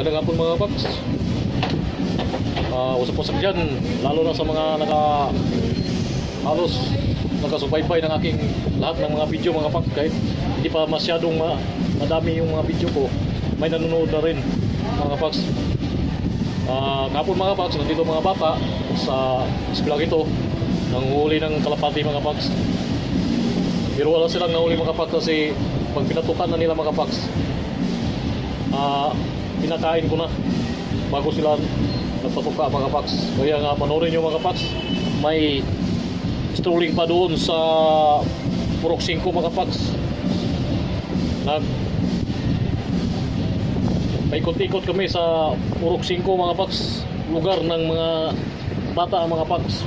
Magandang hapon mga kapaps. Uh, usap-usap dyan, lalo na sa mga naka halos nakasubaybay ng aking lahat ng mga video mga kapaps. Kahit hindi pa masyadong ma madami yung mga video ko, may nanonood na rin mga kapaps. Uh, kapon mga kapaps, nandito mga bata sa eskwela ito, nanguhuli ng kalapati mga kapaps. Pero wala silang nahuli mga kapaps kasi pag pinatukan na nila mga kapaps, ah pinakain ko na bago sila nagpatuka mga paks kaya nga panoorin nyo mga paks may strolling pa doon sa Purok 5 mga paks nag may ikot-ikot kami sa Purok 5 mga paks lugar ng mga bata mga paks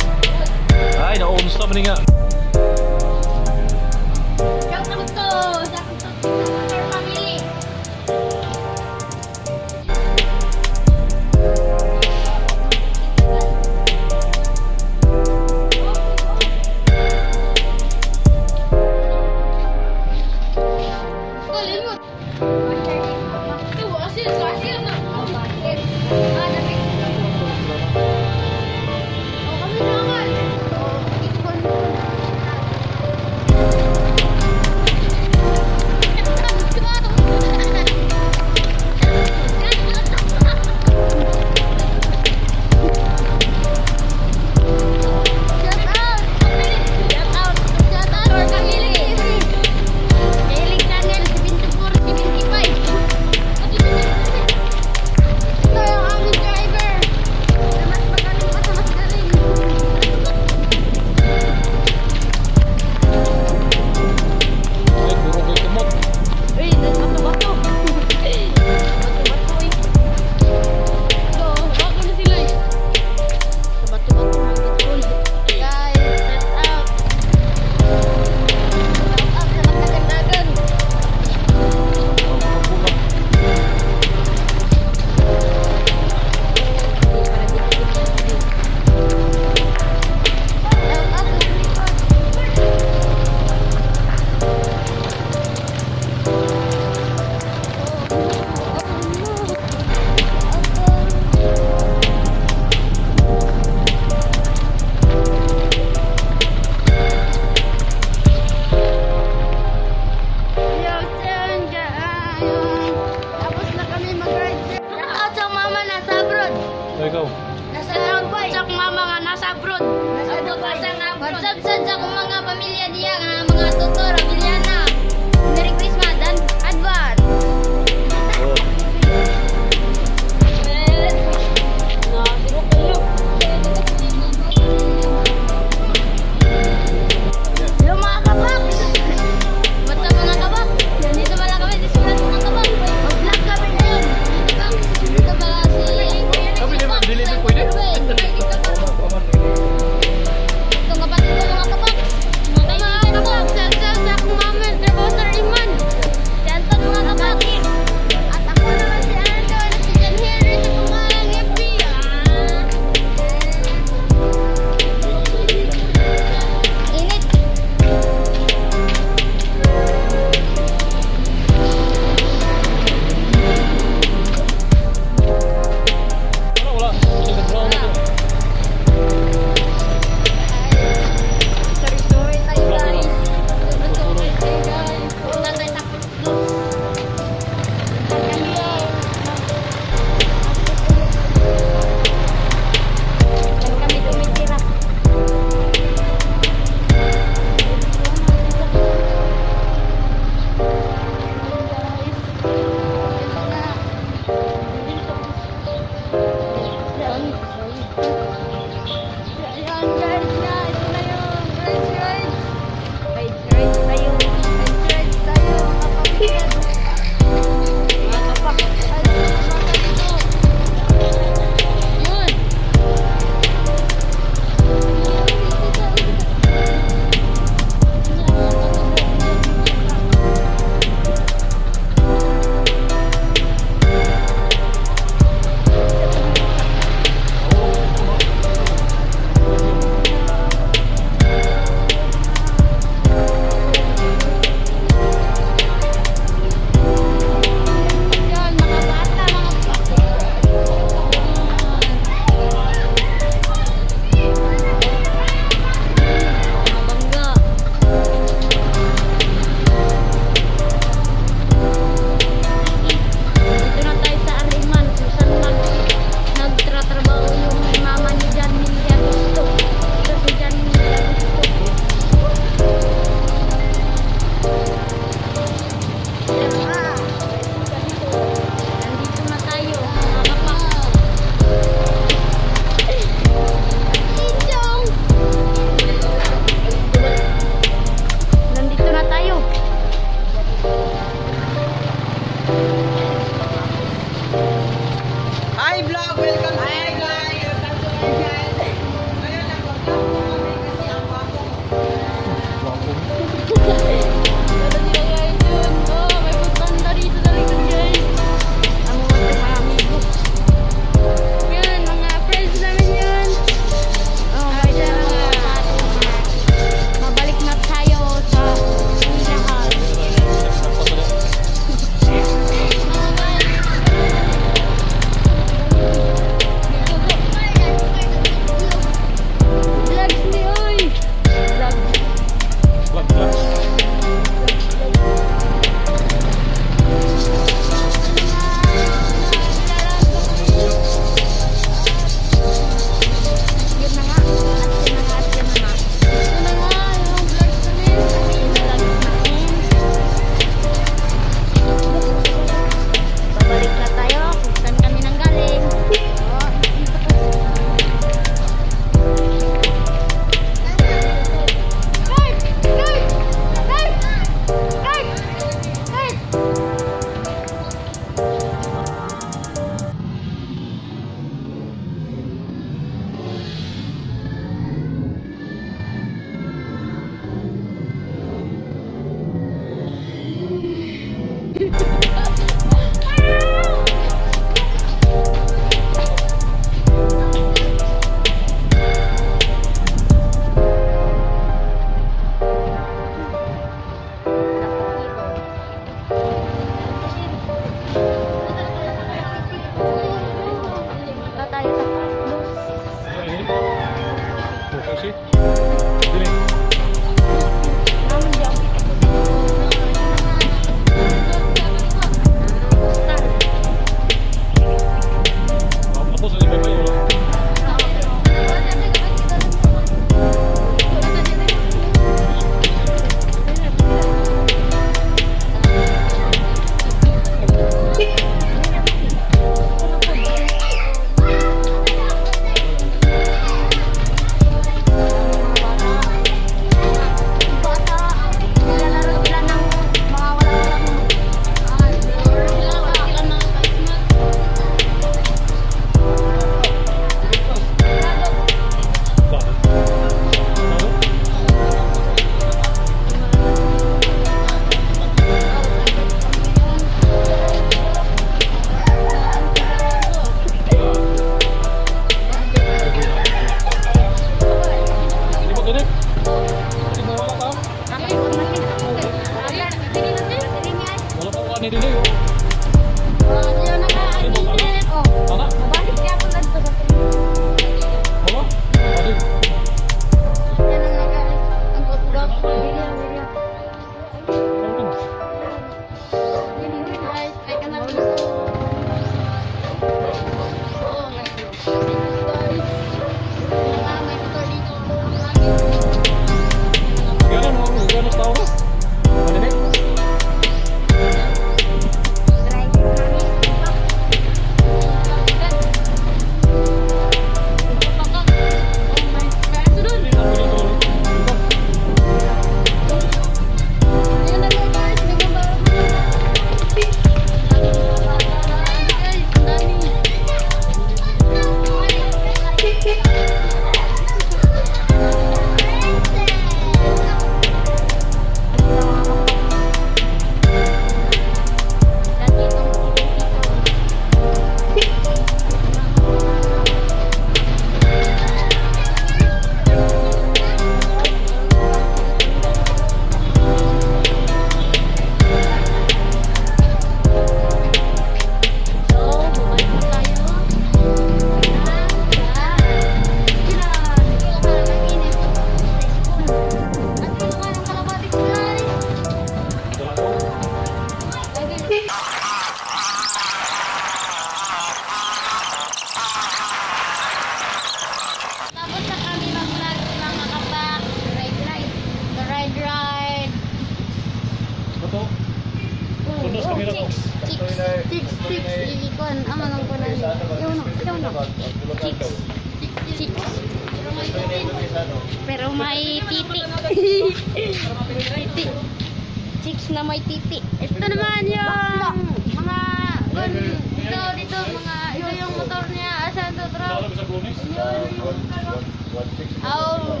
Oh.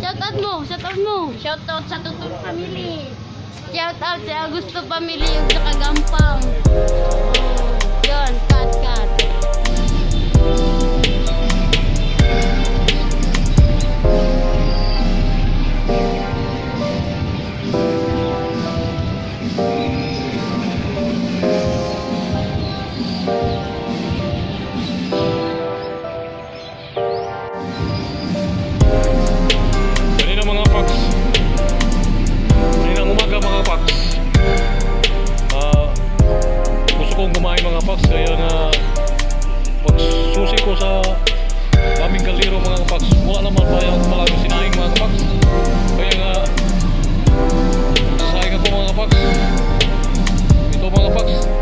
Shout out mo, shout out mo. Shout out sa Tutor Family. Shout out sa Augusto Family yung sa Kagampang. Oh, yun, cut, cut. Sa daming kaliro mga paks, wala naman pa yung maraming sinaing mga paks. Kaya nga sasaing ako mga paks. Ito mga paks.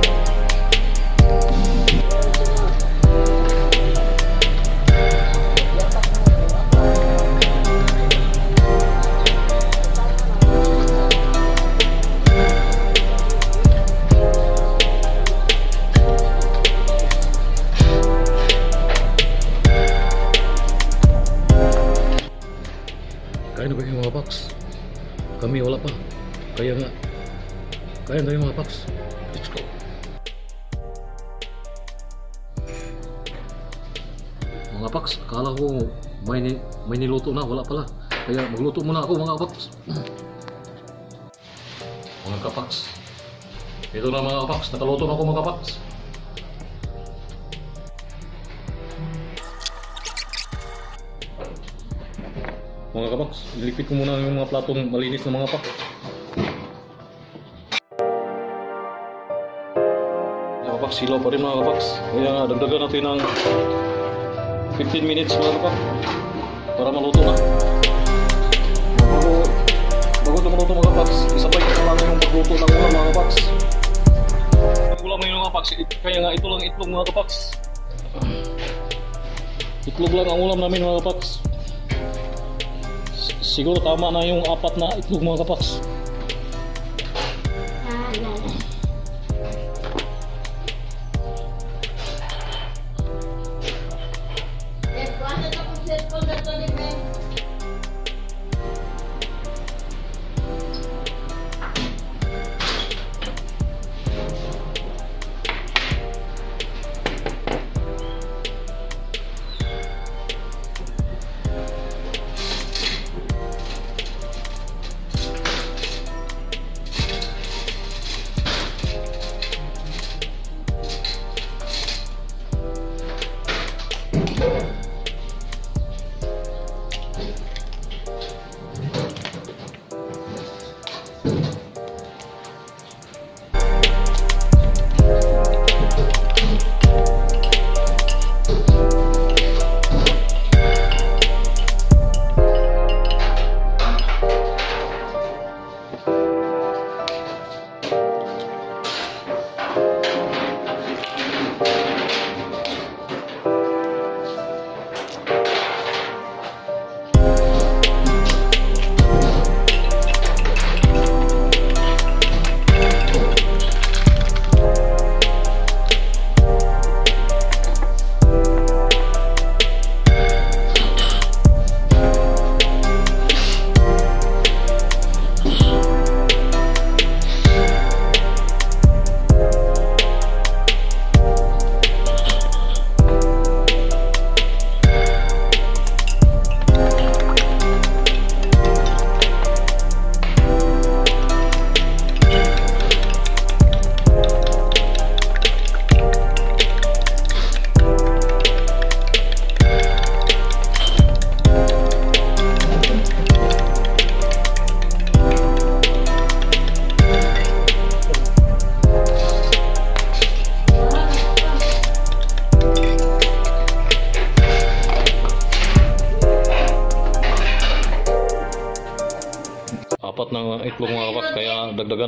May, ni, may niluto na. Wala pala. Kaya magluto muna ako mga paks. Mga kapaks. Ito na mga kapaks. Nakaluto na ako mga kapaks. Mga kapaks, ilipit ko muna yung mga platong malinis na mga pak. Mga kapaks, silaw pa rin mga kapaks. Kaya dagdagan natin ng 15 minutes mga kapak para maluto na. Bago, bago ito maluto mga kapaks, isabay ko lang yung pagluto ng ulam mga kapaks. Ang ulam ngayon mga kapaks, kaya nga ito lang itlog mga kapaks. Itlog lang ang ulam namin mga kapaks. Siguro tama na yung apat na itlog mga kapaks.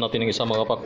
natin ng isang mga pak.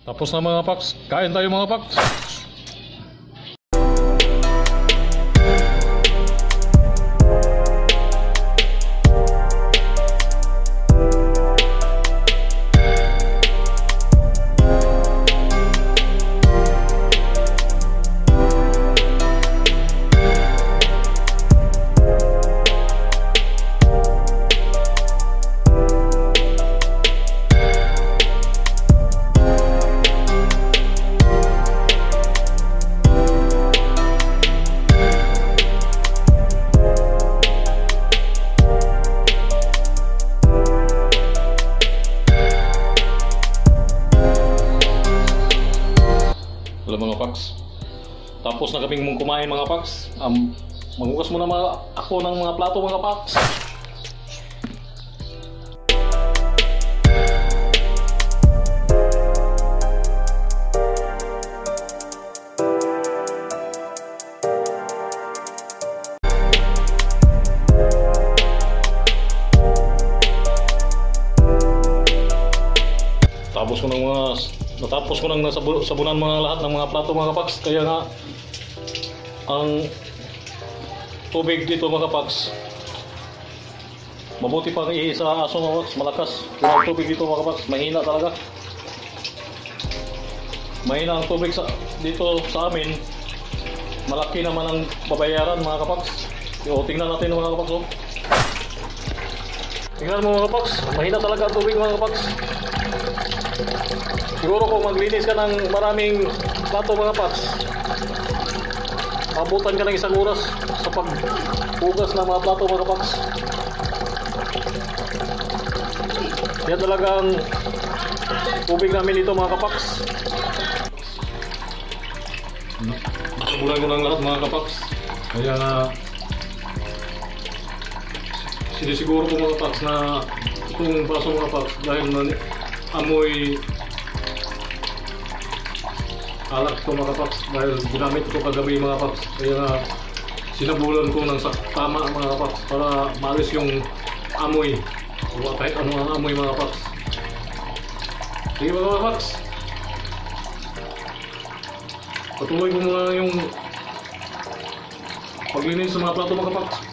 Tapos na mga paks. Kain tayo mga paks. Alam mga paks. Tapos na kaming kumain mga paks. Um, Mangugas muna mga, ako ng mga plato mga paks. sabunan mo lahat ng mga plato mga kapax. Kaya nga, ang tubig dito mga kapax, mabuti pang ihi sa aso mga kapax, malakas. Pero ang tubig dito mga kapax, mahina talaga. Mahina ang tubig sa, dito sa amin. Malaki naman ang babayaran mga kapax. O, tingnan natin mga kapax. Oh. Tingnan mo mga kapax, mahina talaga ang tubig mga kapax. Siguro kung maglinis ka ng maraming plato mga kapaps, abutan ka ng isang oras sa paghugas ng mga plato mga kapaps. Yan talagang tubig namin dito mga kapaks. Bulan ko ng lahat mga kapaks. Kaya sinisiguro ko mga kapaks na itong baso mga kapaks dahil na amoy alak ko mga kapaks dahil ginamit ko kagabi mga kapaks. Kaya sinabulan ko ng tama mga kapaks para maalis yung amoy. Wala kahit ano ang amoy mga kapaks. Sige mga kapaks. Patuloy ko muna yung paglinis sa mga plato mga kapaks.